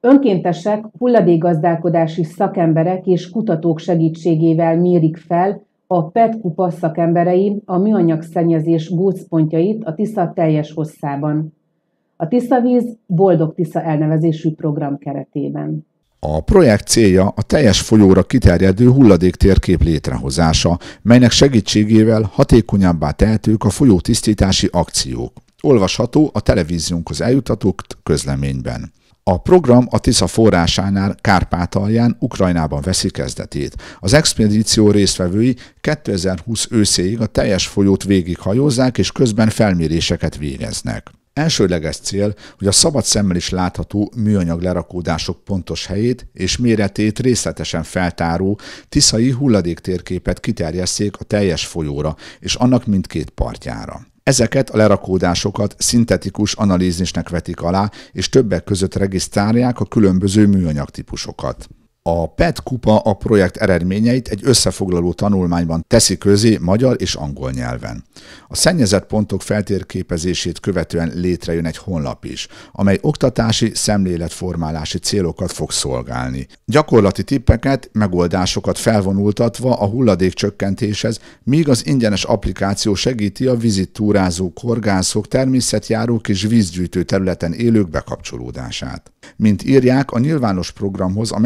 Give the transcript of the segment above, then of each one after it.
Önkéntesek, hulladékgazdálkodási szakemberek és kutatók segítségével mérik fel a PET kupa szakemberei a műanyag szennyezés gócpontjait a Tisza teljes hosszában. A Tiszavíz Boldog Tisza elnevezésű program keretében. A projekt célja a teljes folyóra kiterjedő hulladék térkép létrehozása, melynek segítségével hatékonyabbá tehetők a folyó tisztítási akciók. Olvasható a televíziónkhoz eljutatók közleményben. A program a Tisza forrásánál Kárpátalján, Ukrajnában veszi kezdetét. Az expedíció résztvevői 2020 őszéig a teljes folyót végighajózzák és közben felméréseket végeznek. Elsőleges cél, hogy a szabad szemmel is látható műanyag lerakódások pontos helyét és méretét részletesen feltáró tiszai hulladéktérképet kiterjesszék a teljes folyóra és annak mindkét partjára. Ezeket a lerakódásokat szintetikus analízisnek vetik alá, és többek között regisztrálják a különböző műanyagtípusokat. A PET kupa a projekt eredményeit egy összefoglaló tanulmányban teszi közé magyar és angol nyelven. A szennyezett pontok feltérképezését követően létrejön egy honlap is, amely oktatási, szemléletformálási célokat fog szolgálni. Gyakorlati tippeket, megoldásokat felvonultatva a hulladék csökkentéshez, míg az ingyenes applikáció segíti a vizitúrázók, horgászok, természetjárók és vízgyűjtő területen élők bekapcsolódását. Mint írják, a nyilvános programhoz a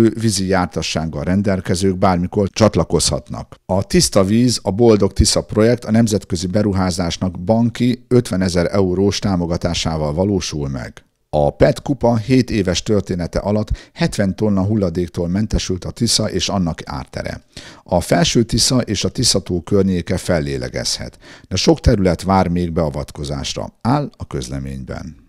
megfelelő vízi jártassággal rendelkezők bármikor csatlakozhatnak. A Tiszta Víz, a Boldog Tisza projekt a nemzetközi beruházásnak banki 50 ezer eurós támogatásával valósul meg. A PET kupa 7 éves története alatt 70 tonna hulladéktól mentesült a Tisza és annak ártere. A felső Tisza és a Tiszató környéke fellélegezhet, de sok terület vár még beavatkozásra, áll a közleményben.